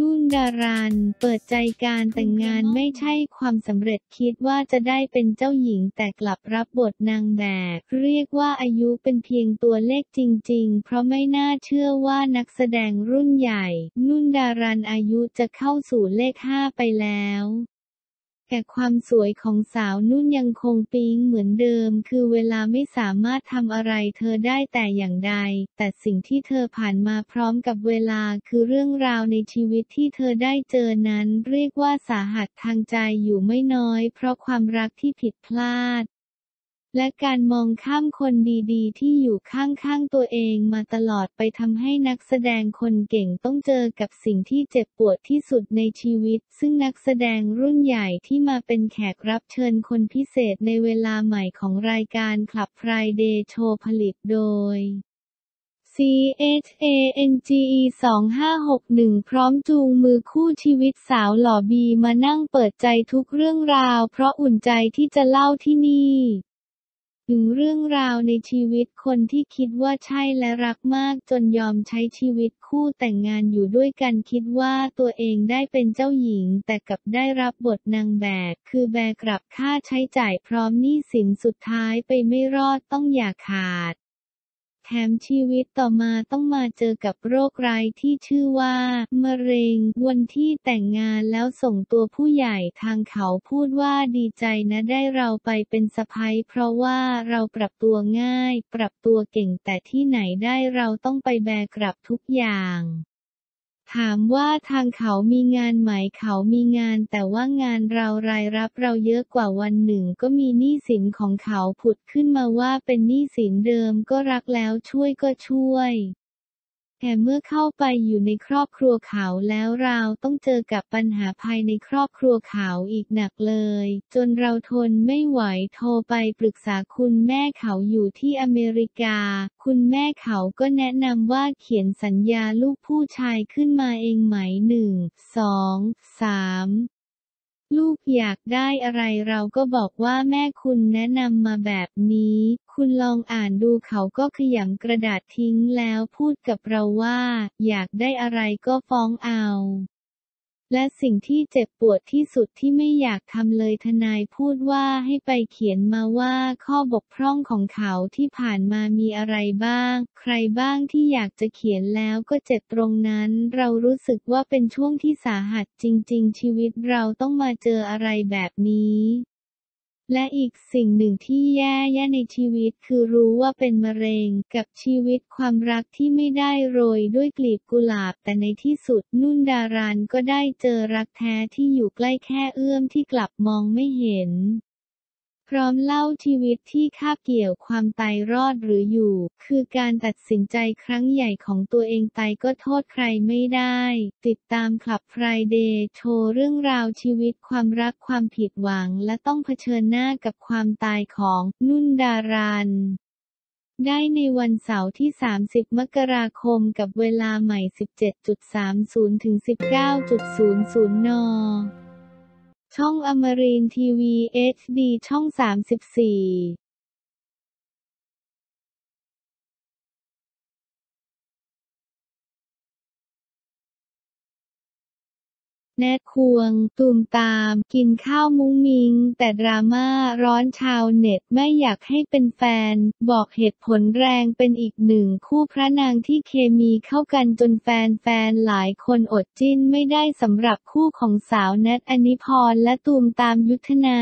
นุ่นดารันเปิดใจการแต่งงานไม่ใช่ความสำเร็จคิดว่าจะได้เป็นเจ้าหญิงแต่กลับรับบทนางแบบ เรียกว่าอายุเป็นเพียงตัวเลขจริง ๆ เพราะไม่น่าเชื่อว่านักแสดงรุ่นใหญ่ นุ่นดารันอายุจะเข้าสู่เลขห้าไปแล้ว แต่ความสวยของสาวนุ่นยังคงปิ๊งเหมือนเดิม คือเวลาไม่สามารถทำอะไรเธอได้แต่อย่างใด แต่สิ่งที่เธอผ่านมาพร้อมกับเวลาคือเรื่องราวในชีวิตที่เธอได้เจอนั้น เรียกว่าสาหัสทางใจอยู่ไม่น้อย เพราะความรักที่ผิดพลาด และการมองข้ามคนดีๆ ที่อยู่ข้างๆตัวเองมาตลอดไปทำให้นักแสดงคนเก่งต้องเจอกับสิ่งที่เจ็บปวดที่สุดในชีวิต ซึ่งนักแสดงรุ่นใหญ่ที่มาเป็นแขกรับเชิญคนพิเศษในเวลาใหม่ของรายการคลับ Friday Show ผลิตโดย C H A N G E 2561 พร้อมจูงมือคู่ชีวิตสาวหล่อบีมานั่งเปิดใจทุกเรื่องราว เพราะอุ่นใจที่จะเล่าที่นี่ ถึงเรื่องราวในชีวิตคนที่คิดว่าใช่และรักมากจนยอมใช้ชีวิตคู่แต่งงานอยู่ด้วยกันคิดว่าตัวเองได้เป็นเจ้าหญิง แต่กลับได้รับบทนางแบก คือแบกรับค่าใช้จ่ายพร้อมหนี้สินสุดท้ายไปไม่รอดต้องอย่าขาด แถมชีวิตต่อมาต้องมาเจอกับโรคร้ายที่ชื่อว่ามะเร็ง วันที่แต่งงานแล้วส่งตัวผู้ใหญ่ทางเขาพูดว่าดีใจนะได้เราไปเป็นสะพ้ยเพราะว่าเราปรับตัวง่าย ปรับตัวเก่งแต่ที่ไหนได้เราต้องไปแบกรับทุกอย่าง ถามว่าทางเขามีงานไหมเขามีงาน แต่ว่างานเรารายรับเราเยอะกว่าวันหนึ่ง ก็มีหนี้สินของเขาผุดขึ้นมาว่าเป็นหนี้สินเดิมก็รักแล้วช่วยก็ช่วย แต่เมื่อเข้าไปอยู่ในครอบครัวเขาแล้วเราต้องเจอกับปัญหาภายในครอบครัวเขาอีกหนักเลย จนเราทนไม่ไหวโทรไปปรึกษาคุณแม่เขาอยู่ที่อเมริกา คุณแม่เขาก็แนะนำว่าเขียนสัญญาลูกผู้ชายขึ้นมาเองไหมหนึ่งสองสาม ลูกอยากได้อะไรเราก็บอกว่าแม่คุณแนะนำมาแบบนี้ คุณลองอ่านดูเขาก็ขยำกระดาษทิ้งแล้วพูดกับเราว่า อยากได้อะไรก็ฟ้องเอา และสิ่งที่เจ็บปวดที่สุดที่ไม่อยากทำเลยทนายพูดว่าให้ไปเขียนมาว่าข้อบกพร่องของเขาที่ผ่านมามีอะไรบ้าง ใครบ้างที่อยากจะเขียนแล้วก็เจ็บตรงนั้น เรารู้สึกว่าเป็นช่วงที่สาหัสจริง ๆ ชีวิตเราต้องมาเจออะไรแบบนี้ และอีกสิ่งหนึ่งที่แย่แย่ในชีวิตคือรู้ว่าเป็นมะเร็งกับชีวิตความรักที่ไม่ได้โรยด้วยกลีบกุหลาบ แต่ในที่สุดนุ่นดารันก็ได้เจอรักแท้ที่อยู่ใกล้แค่เอื้อมที่กลับมองไม่เห็น พร้อมเล่าชีวิตที่คาบเกี่ยวความตายรอดหรืออยู่ คือการตัดสินใจครั้งใหญ่ของตัวเองตายก็โทษใครไม่ได้ ติดตามคลับ Friday โชว์เรื่องราวชีวิตความรักความผิดหวัง และต้องเผชิญหน้ากับความตายของนุ่นดารันได้ในวันเสาร์ที่ 30 มกราคมกับเวลาใหม่ 17.30 ถึง 19.00 น ช่องอมรินทีวี HD ช่อง 34 แนทควง ตูมตาม กินข้าวมุ้งมิง แต่ดราม่าร้อนชาวเน็ตไม่อยากให้เป็นแฟน บอกเหตุผลแรงเป็นอีกหนึ่งคู่พระนางที่เคมีเข้ากันจนแฟนๆหลายคนอดจิ้นไม่ได้สำหรับคู่ของสาวแนทอนิพรและตูมตามยุทธนา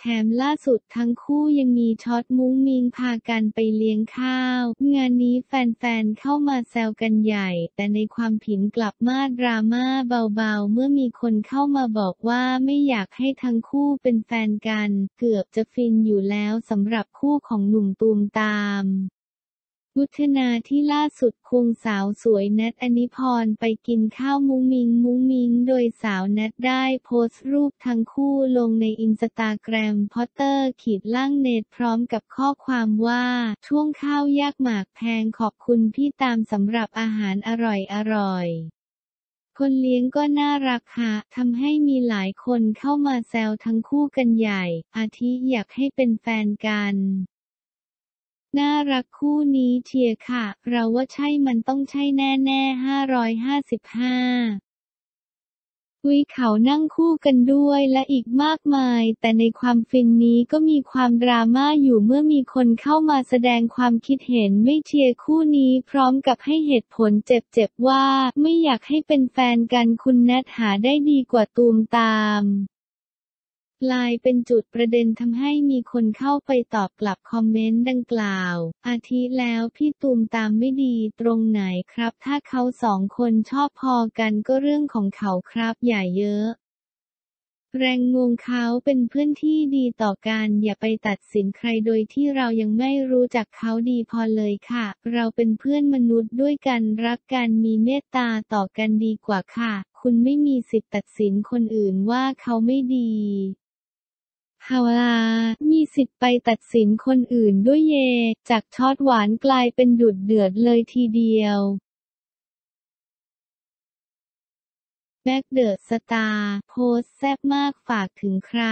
แถมล่าสุดทั้งคู่ยังมีช็อตมุ้งมิงพากันไปเลี้ยงข้าว งานนี้แฟนๆ เข้ามาแซวกันใหญ่ แต่ในความผินกลับมาดราม่าเบาๆ เมื่อมีคนเข้ามาบอกว่าไม่อยากให้ทั้งคู่เป็นแฟนกัน เกือบจะฟินอยู่แล้วสำหรับคู่ของหนุ่มตูมตาม พุทธนาที่ล่าสุดควงสาวสวยแนทอนิพรไปกินข้าวมุ้งมิ้งมุ้งมิ้ง โดยสาวแนทได้โพสต์รูปทั้งคู่ลงในอินสตาแกรมพอตเตอร์ขีดล่างเน็ตพร้อมกับข้อความว่า ช่วงข้าวยากหมากแพงขอบคุณพี่ตามสำหรับอาหารอร่อยอร่อยคนเลี้ยงก็น่ารักค่ะทำให้มีหลายคนเข้ามาแซวทั้งคู่กันใหญ่ อาทิอยากให้เป็นแฟนกัน น่ารักคู่นี้เชียร์ค่ะ เราว่าใช่มันต้องใช่แน่ๆห้าร้อยห้าสิบห้าวิเขานั่งคู่กันด้วยและอีกมากมาย แต่ในความฟินนี้ก็มีความดราม่าอยู่เมื่อมีคนเข้ามาแสดงความคิดเห็นไม่เชียร์คู่นี้พร้อมกับให้เหตุผลเจ็บๆว่า ไม่อยากให้เป็นแฟนกันคุณแนทหาได้ดีกว่าตูมตาม กลายเป็นจุดประเด็นทำให้มีคนเข้าไปตอบกลับคอมเมนต์ดังกล่าว อาทิแล้วพี่ตูมตามไม่ดีตรงไหนครับ ถ้าเขาสองคนชอบพอกันก็เรื่องของเขาครับอย่าเยอะ แรงงงเขาเป็นเพื่อนที่ดีต่อกันอย่าไปตัดสินใครโดยที่เรายังไม่รู้จักเขาดีพอเลยค่ะ เราเป็นเพื่อนมนุษย์ด้วยกันรักกันมีเมตตาต่อกันดีกว่าค่ะ คุณไม่มีสิทธิ์ตัดสินคนอื่นว่าเขาไม่ดี อ้าวเรามีสิทธิ์ไปตัดสินคนอื่นด้วยเหรอ จากช็อตหวานกลายเป็นดุดเดือดเลยทีเดียวแม็ก The Star โพสต์แซ่บมากฝากถึงใคร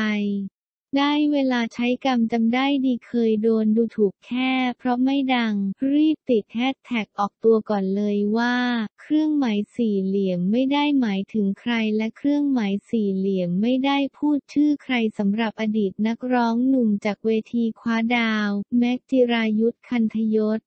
ได้เวลาใช้กรรมจำได้ดีเคยโดนดูถูกแค่ เพราะไม่ดัง รีบติดแฮชแท็กออกตัวก่อนเลยว่า เครื่องหมายสี่เหลี่ยมไม่ได้หมายถึงใครและเครื่องหมายสี่เหลี่ยมไม่ได้พูดชื่อใครสำหรับอดีตนักร้องหนุ่มจากเวทีคว้าดาว แม็กจิรายุทธคันธยศ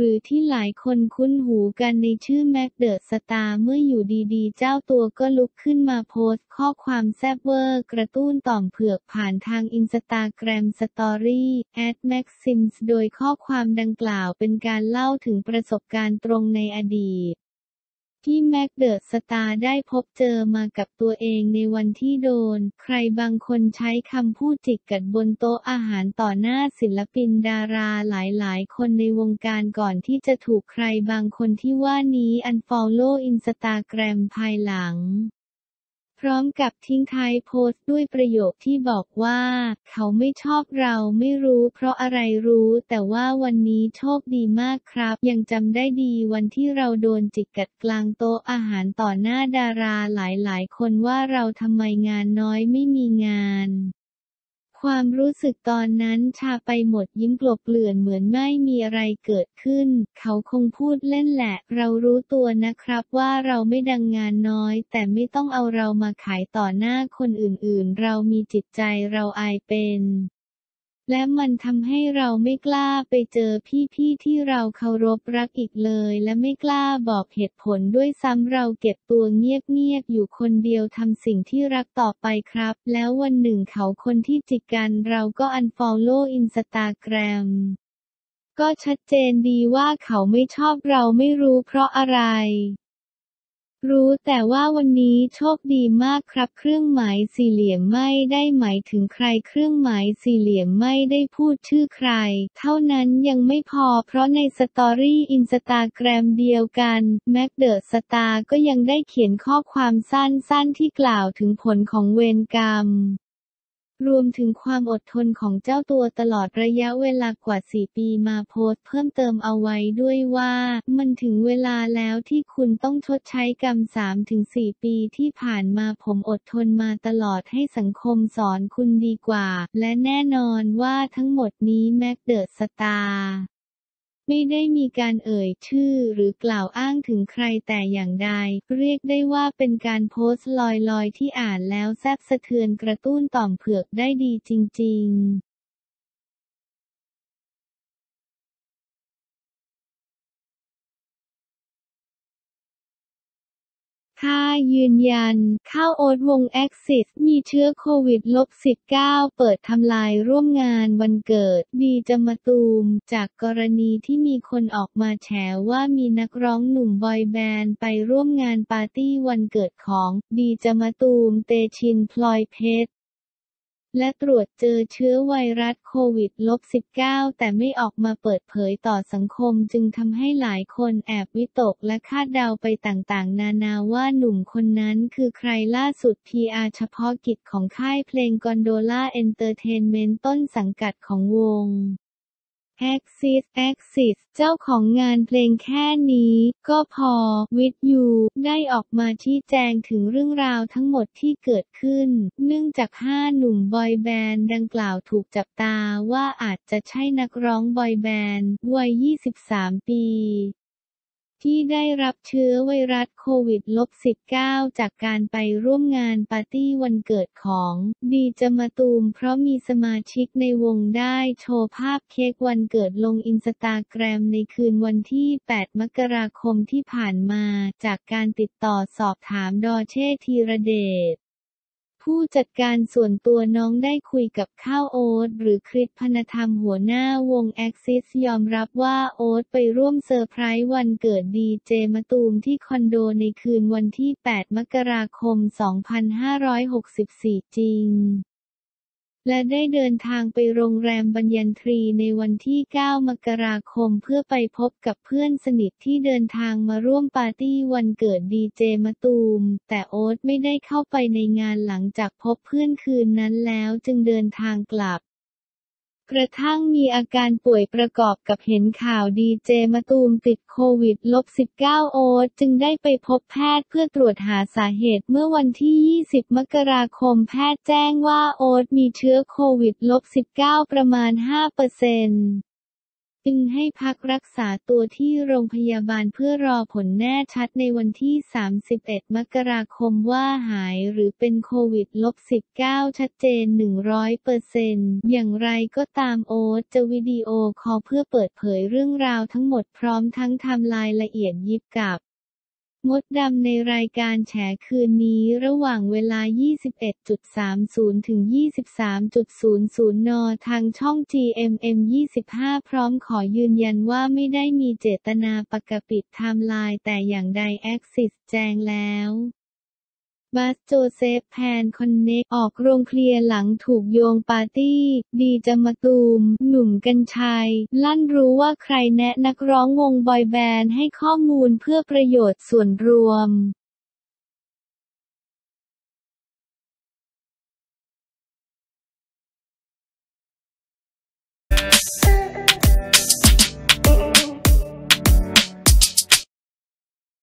หรือที่หลายคนคุ้นหูกันในชื่อแม็ก The Star เมื่ออยู่ดีๆ เจ้าตัวก็ลุกขึ้นมาโพสต์ข้อความแซบเวอร์ กระตุ้นต่อมเผือกผ่านทาง Instagram Story แอดแม็กซิมส์โดยข้อความดังกล่าวเป็นการเล่าถึงประสบการณ์ตรงในอดีต ที่แม็ก The Star ได้พบเจอมากับตัวเองในวันที่โดน ใครบางคนใช้คำพูดจิกกัดบนโต๊ะอาหารต่อหน้าศิลปินดาราหลายๆ คนในวงการก่อนที่จะถูกใครบางคนที่ว่านี้ unfollow Instagram ภายหลัง พร้อมกับทิ้งท้ายโพสต์ด้วยประโยคที่บอกว่า เขาไม่ชอบเราไม่รู้เพราะอะไรรู้ แต่ว่าวันนี้โชคดีมากครับ ยังจำได้ดีวันที่เราโดนจิกกัดกลางโต๊ะอาหารต่อหน้าดาราหลายๆ คนว่าเราทำไมงานน้อยไม่มีงาน ความรู้สึกตอนนั้นชาไปหมดยิ้มกลบเกลื่อนเหมือนไม่มีอะไรเกิดขึ้น เขาคงพูดเล่นแหละ เรารู้ตัวนะครับว่าเราไม่ดังงานน้อย แต่ไม่ต้องเอาเรามาขายต่อหน้าคนอื่นๆ เรามีจิตใจเราอายเป็น และมันทำให้เราไม่กล้าไปเจอพี่ๆที่เราเคารพรักอีกเลย และไม่กล้าบอกเหตุผลด้วยซ้ำเราเก็บตัวเงียบๆอยู่คนเดียวทำสิ่งที่รักต่อไปครับ แล้ววันหนึ่งเขาคนที่จิกกันเราก็ unfollow Instagram ก็ชัดเจนดีว่าเขาไม่ชอบเราไม่รู้เพราะอะไร รู้แต่ว่าวันนี้โชคดีมากครับ เครื่องหมายสี่เหลี่ยมไม่ได้หมายถึงใคร เครื่องหมายสี่เหลี่ยมไม่ได้พูดชื่อใคร เท่านั้นยังไม่พอเพราะใน Story Instagram เดียวกันแม็ก The Star ก็ยังได้เขียนข้อความสั้นๆที่กล่าวถึงผลของเวรกรรม รวมถึงความอดทนของเจ้าตัวตลอดระยะเวลากว่า 4 ปีมาโพสต์เพิ่มเติมเอาไว้ด้วยว่า มันถึงเวลาแล้วที่คุณต้องชดใช้กรรม 3-4 ปีที่ผ่านมาผมอดทนมาตลอดให้สังคมสอนคุณดีกว่า และแน่นอนว่าทั้งหมดนี้แม็กเดอะสตาร์ ไม่ได้มีการเอ่ยชื่อหรือกล่าวอ้างถึงใครแต่อย่างใด เรียกได้ว่าเป็นการโพสต์ลอยๆ ที่อ่านแล้วแซบสะเทือนกระตุ้นต่อมเผือกได้ดีจริง ๆ ค่ายืนยัน ข้าวโอ๊ตวงแอคซิส มีเชื้อโควิด -19 เปิดทำลายร่วมงานวันเกิด ดีจะมาตูม จากกรณีที่มีคนออกมาแฉว่ามีนักร้องหนุ่มบอยแบนด์ไปร่วมงานปาร์ตี้วันเกิดของ ดีเจมะตูม เตชินท์ พลอยเพชร และตรวจเจอเชื้อไวรัสโควิด -19 แต่ไม่ออกมาเปิดเผยต่อสังคมจึงทำให้หลายคนแอบวิตกและคาดเดาไปต่างๆ นานาว่าหนุ่มคนนั้นคือใครล่าสุด PR เฉพาะกิจของค่ายเพลง Gondola Entertainment ต้นสังกัดของวง Axis Axis เจ้าของงานเพลงแค่นี้ ก็พอวิทยูได้ออกมาชี้แจงถึงเรื่องราวทั้งหมดที่เกิดขึ้น เนื่องจากห้าหนุ่มบอยแบนด์ดังกล่าวถูกจับตาว่าอาจจะใช่นักร้องบอยแบนด์วัย 23 ปี ที่ได้รับเชื้อไวรัสโควิด -19 จากการไปร่วมงานปาร์ตี้วันเกิดของดีเจมะตูม เพราะมีสมาชิกในวงได้โชว์ภาพเค้กวันเกิดลงอินสตาแกรมในคืนวันที่ 8 มกราคมที่ผ่านมา จากการติดต่อสอบถามดอเช่ธีระเดช ผู้จัดการส่วนตัวน้องได้คุยกับข้าวโอ๊ตหรือคริสพนธรรมหัวหน้าวง AXIS ยอมรับว่าโอ๊ตไปร่วมเซอร์ไพรส์วันเกิดดีเจมะตูมที่คอนโดในคืนวันที่ 8 มกราคม 2564 จริง และได้เดินทางไปโรงแรมบัญญันทรีในวันที่ 9 มกราคมเพื่อไปพบกับเพื่อนสนิทที่เดินทางมาร่วมปาร์ตี้วันเกิดดีเจมะตูม แต่โอ๊ตไม่ได้เข้าไปในงานหลังจากพบเพื่อนคืนนั้นแล้วจึงเดินทางกลับ กระทั่งมีอาการป่วยประกอบกับเห็นข่าวดีเจมะตูมติดโควิดลบ -19 โอ๊ตจึงได้ไปพบแพทย์เพื่อตรวจหาสาเหตุเมื่อวันที่ 20 มกราคมแพทย์แจ้งว่าโอ๊ตมีเชื้อโควิดลบ -19 ประมาณ 5%เปอร์เซ็นต์ จึงให้พักรักษาตัวที่โรงพยาบาลเพื่อรอผลแน่ชัดในวันที่ 31 มกราคมว่าหายหรือเป็นโควิด -19 ชัดเจน 100%อย่างไรก็ตามโอ๊ตจะ video call เพื่อเปิดเผยเรื่องราวทั้งหมดพร้อมทั้งไทม์ไลน์ละเอียดยิบกับ มดดำในรายการแฉคืนนี้ระหว่างเวลา 21.30 ถึง 23.00 น ทางช่อง GMM 25 พร้อมขอยืนยันว่าไม่ได้มีเจตนาปกปิดไทม์ไลน์แต่อย่างใด AXIS แจงแล้ว บัสโจเซฟแพนคอนเนกออกโรงเคลียร์หลังถูกโยงปาร์ตี้ ดีเจมะตูม หนุ่มกรรชัย ลั่นรู้ว่าใครแนะนักร้องวงบอยแบนด์ให้ข้อมูลเพื่อประโยชน์ส่วนรวม